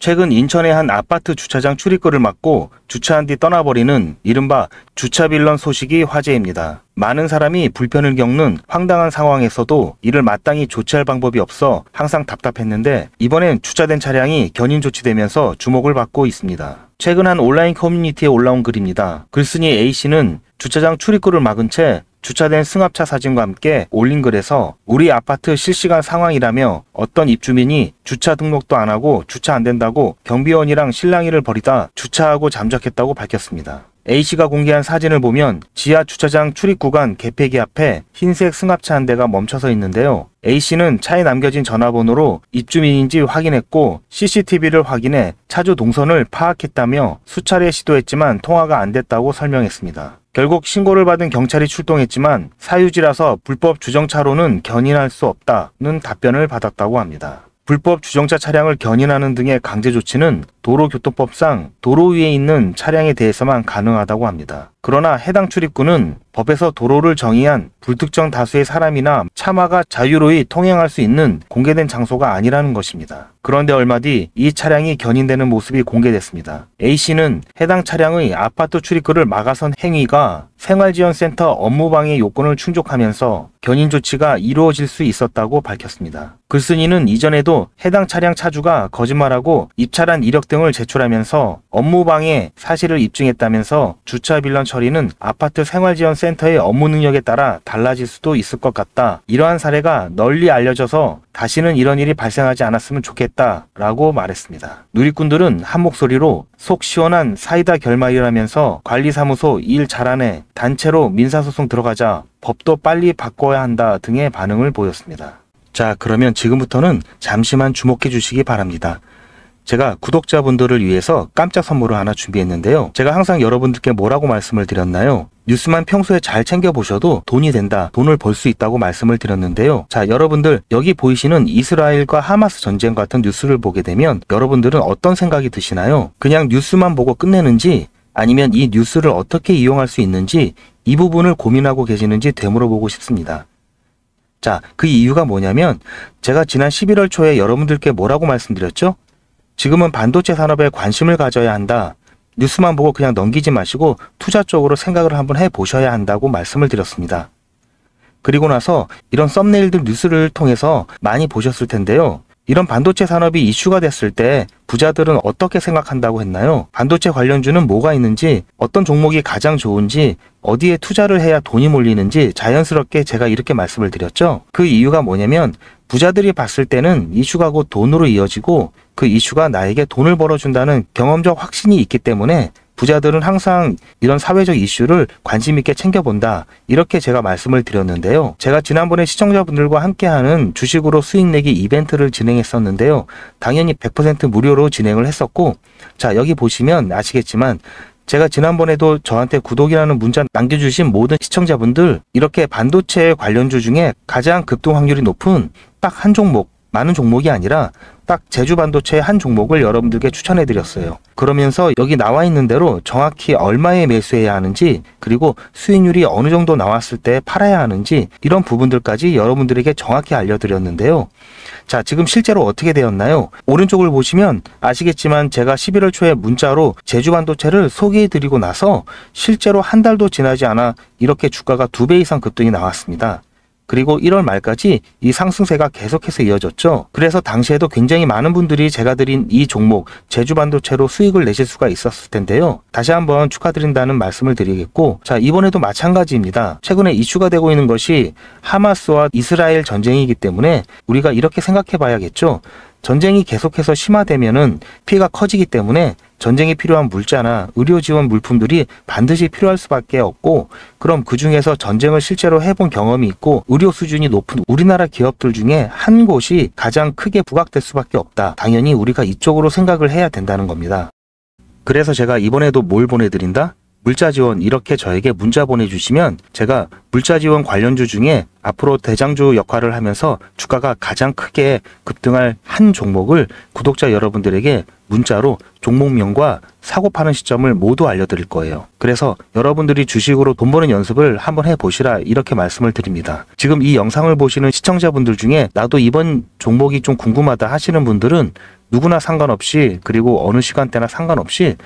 최근 인천의 한 아파트 주차장 출입구를 막고 주차한 뒤 떠나버리는 이른바 주차 빌런 소식이 화제입니다. 많은 사람이 불편을 겪는 황당한 상황에서도 이를 마땅히 조치할 방법이 없어 항상 답답했는데 이번엔 주차된 차량이 견인 조치되면서 주목을 받고 있습니다. 최근 한 온라인 커뮤니티에 올라온 글입니다. 글쓴이 A씨는 주차장 출입구를 막은 채 주차된 승합차 사진과 함께 올린 글에서 우리 아파트 실시간 상황이라며 어떤 입주민이 주차 등록도 안 하고 주차 안 된다고 경비원이랑 실랑이를 벌이다 주차하고 잠적했다고 밝혔습니다. A씨가 공개한 사진을 보면 지하 주차장 출입 구간 개폐기 앞에 흰색 승합차 한 대가 멈춰서 있는데요. A씨는 차에 남겨진 전화번호로 입주민인지 확인했고 CCTV를 확인해 차주 동선을 파악했다며 수차례 시도했지만 통화가 안 됐다고 설명했습니다. 결국 신고를 받은 경찰이 출동했지만 사유지라서 불법 주정차로는 견인할 수 없다는 답변을 받았다고 합니다. 불법 주정차 차량을 견인하는 등의 강제 조치는 도로교통법상 도로 위에 있는 차량에 대해서만 가능하다고 합니다. 그러나 해당 출입구는 법에서 도로를 정의한 불특정 다수의 사람이나 차마가 자유로이 통행할 수 있는 공개된 장소가 아니라는 것입니다. 그런데 얼마 뒤 이 차량이 견인되는 모습이 공개됐습니다. A씨는 해당 차량의 아파트 출입구를 막아선 행위가 생활지원센터 업무방해 요건을 충족하면서 견인 조치가 이루어질 수 있었다고 밝혔습니다. 글쓴이는 이전에도 해당 차량 차주가 거짓말하고 입찰한 이력 등을 제출하면서 업무방해 사실을 입증했다면서 주차 빌런 처리는 아파트 생활지원센터의 업무 능력에 따라 달라질 수도 있을 것 같다. 이러한 사례가 널리 알려져서 다시는 이런 일이 발생하지 않았으면 좋겠다 라고 말했습니다. 누리꾼들은 한 목소리로 속 시원한 사이다 결말이라면서 관리사무소 일 잘하네 단체로 민사소송 들어가자 법도 빨리 바꿔야 한다 등의 반응을 보였습니다. 자, 그러면 지금부터는 잠시만 주목해 주시기 바랍니다. 제가 구독자분들을 위해서 깜짝 선물을 하나 준비했는데요. 제가 항상 여러분들께 뭐라고 말씀을 드렸나요? 뉴스만 평소에 잘 챙겨보셔도 돈이 된다, 돈을 벌 수 있다고 말씀을 드렸는데요. 자, 여러분들 여기 보이시는 이스라엘과 하마스 전쟁 같은 뉴스를 보게 되면 여러분들은 어떤 생각이 드시나요? 그냥 뉴스만 보고 끝내는지 아니면 이 뉴스를 어떻게 이용할 수 있는지 이 부분을 고민하고 계시는지 되물어보고 싶습니다. 자, 그 이유가 뭐냐면 제가 지난 11월 초에 여러분들께 뭐라고 말씀드렸죠? 지금은 반도체 산업에 관심을 가져야 한다. 뉴스만 보고 그냥 넘기지 마시고 투자 쪽으로 생각을 한번 해 보셔야 한다고 말씀을 드렸습니다. 그리고 나서 이런 썸네일들 뉴스를 통해서 많이 보셨을 텐데요. 이런 반도체 산업이 이슈가 됐을 때 부자들은 어떻게 생각한다고 했나요? 반도체 관련주는 뭐가 있는지, 어떤 종목이 가장 좋은지, 어디에 투자를 해야 돈이 몰리는지 자연스럽게 제가 이렇게 말씀을 드렸죠. 그 이유가 뭐냐면 부자들이 봤을 때는 이슈가 곧 돈으로 이어지고 그 이슈가 나에게 돈을 벌어준다는 경험적 확신이 있기 때문에 부자들은 항상 이런 사회적 이슈를 관심 있게 챙겨본다. 이렇게 제가 말씀을 드렸는데요. 제가 지난번에 시청자분들과 함께하는 주식으로 수익 내기 이벤트를 진행했었는데요. 당연히 100% 무료로 진행을 했었고, 자, 여기 보시면 아시겠지만, 제가 지난번에도 저한테 구독이라는 문자 남겨주신 모든 시청자분들, 이렇게 반도체 관련주 중에 가장 급등 확률이 높은 딱 한 종목, 많은 종목이 아니라 딱 제주 반도체 한 종목을 여러분들께 추천해 드렸어요. 그러면서 여기 나와 있는 대로 정확히 얼마에 매수해야 하는지 그리고 수익률이 어느 정도 나왔을 때 팔아야 하는지 이런 부분들까지 여러분들에게 정확히 알려드렸는데요. 자, 지금 실제로 어떻게 되었나요? 오른쪽을 보시면 아시겠지만 제가 11월 초에 문자로 제주 반도체를 소개해 드리고 나서 실제로 한 달도 지나지 않아 이렇게 주가가 두 배 이상 급등이 나왔습니다. 그리고 1월 말까지 이 상승세가 계속해서 이어졌죠. 그래서 당시에도 굉장히 많은 분들이 제가 드린 이 종목 제주 반도체로 수익을 내실 수가 있었을 텐데요. 다시 한번 축하드린다는 말씀을 드리겠고 자 이번에도 마찬가지입니다. 최근에 이슈가 되고 있는 것이 하마스와 이스라엘 전쟁이기 때문에 우리가 이렇게 생각해 봐야겠죠. 전쟁이 계속해서 심화되면은 피해가 커지기 때문에 전쟁에 필요한 물자나 의료 지원 물품들이 반드시 필요할 수밖에 없고 그럼 그 중에서 전쟁을 실제로 해본 경험이 있고 의료 수준이 높은 우리나라 기업들 중에 한 곳이 가장 크게 부각될 수밖에 없다. 당연히 우리가 이쪽으로 생각을 해야 된다는 겁니다. 그래서 제가 이번에도 뭘 보내드린다? 물자 지원 이렇게 저에게 문자 보내주시면 제가 물자 지원 관련주 중에 앞으로 대장주 역할을 하면서 주가가 가장 크게 급등할 한 종목을 구독자 여러분들에게 문자로 종목명과 사고 파는 시점을 모두 알려드릴 거예요. 그래서 여러분들이 주식으로 돈 버는 연습을 한번 해보시라 이렇게 말씀을 드립니다. 지금 이 영상을 보시는 시청자분들 중에 나도 이번 종목이 좀 궁금하다 하시는 분들은 누구나 상관없이 그리고 어느 시간대나 상관없이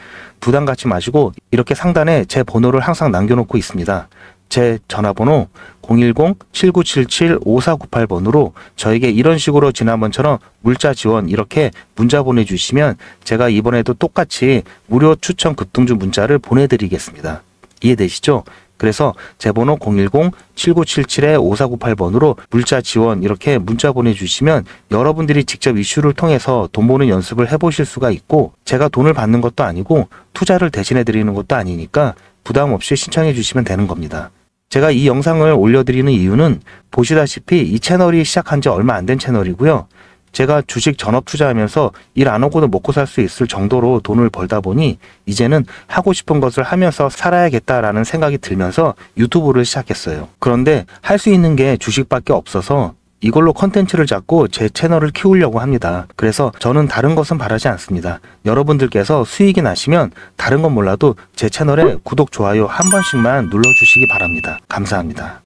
부담 갖지 마시고 이렇게 상단에 제 번호를 항상 남겨놓고 있습니다. 제 전화번호 010-7977-5498번으로 저에게 이런 식으로 지난번처럼 물자 지원 이렇게 문자 보내주시면 제가 이번에도 똑같이 무료 추천 급등주 문자를 보내드리겠습니다. 이해되시죠? 그래서 제 번호 010-7977-5498번으로 물자 지원 이렇게 문자 보내주시면 여러분들이 직접 이슈를 통해서 돈 버는 연습을 해보실 수가 있고 제가 돈을 받는 것도 아니고 투자를 대신해 드리는 것도 아니니까 부담 없이 신청해 주시면 되는 겁니다. 제가 이 영상을 올려드리는 이유는 보시다시피 이 채널이 시작한 지 얼마 안 된 채널이고요. 제가 주식 전업 투자하면서 일 안 하고도 먹고 살 수 있을 정도로 돈을 벌다 보니 이제는 하고 싶은 것을 하면서 살아야겠다라는 생각이 들면서 유튜브를 시작했어요. 그런데 할 수 있는 게 주식밖에 없어서 이걸로 컨텐츠를 잡고 제 채널을 키우려고 합니다. 그래서 저는 다른 것은 바라지 않습니다. 여러분들께서 수익이 나시면 다른 건 몰라도 제 채널에 구독, 좋아요 한 번씩만 눌러주시기 바랍니다. 감사합니다.